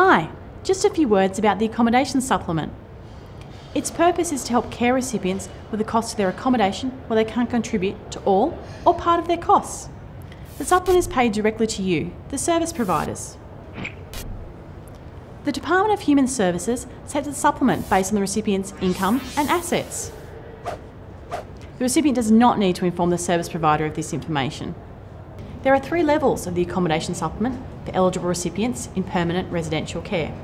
Hi, just a few words about the accommodation supplement. Its purpose is to help care recipients with the cost of their accommodation where they can't contribute to all or part of their costs. The supplement is paid directly to you, the service providers. The Department of Human Services sets a supplement based on the recipient's income and assets. The recipient does not need to inform the service provider of this information. There are three levels of the accommodation supplement for eligible recipients in permanent residential care.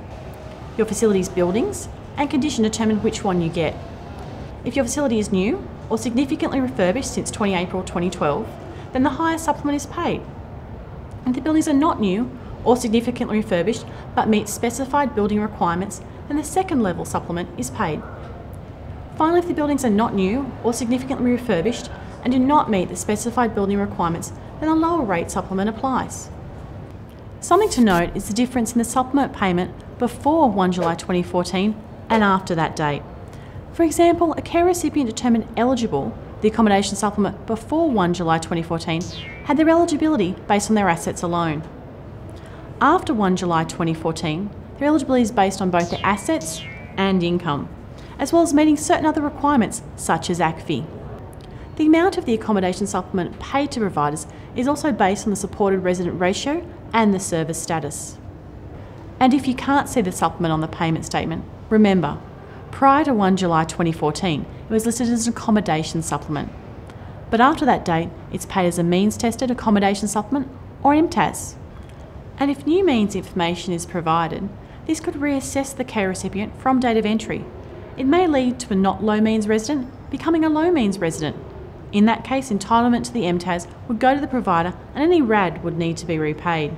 Your facility's buildings and condition determine which one you get. If your facility is new or significantly refurbished since 20 April 2012, then the higher supplement is paid. If the buildings are not new or significantly refurbished but meet specified building requirements, then the second level supplement is paid. Finally, if the buildings are not new or significantly refurbished and do not meet the specified building requirements, then a lower rate supplement applies. Something to note is the difference in the supplement payment before 1 July 2014 and after that date. For example, a care recipient determined eligible the accommodation supplement before 1 July 2014 had their eligibility based on their assets alone. After 1 July 2014, their eligibility is based on both their assets and income, as well as meeting certain other requirements such as ACFI. The amount of the accommodation supplement paid to providers is also based on the supported resident ratio and the service status. And if you can't see the supplement on the payment statement, remember, prior to 1 July 2014, it was listed as an accommodation supplement. But after that date, it's paid as a means tested accommodation supplement or MTAS. And if new means information is provided, this could reassess the care recipient from date of entry. It may lead to a not low means resident becoming a low means resident in that case, entitlement to the MTAS would go to the provider and any RAD would need to be repaid.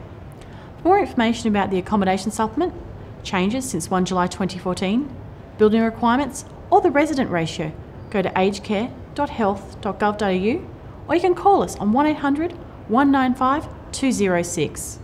For more information about the accommodation supplement, changes since 1 July 2014, building requirements, or the resident ratio, go to agedcare.health.gov.au or you can call us on 1800 195 206.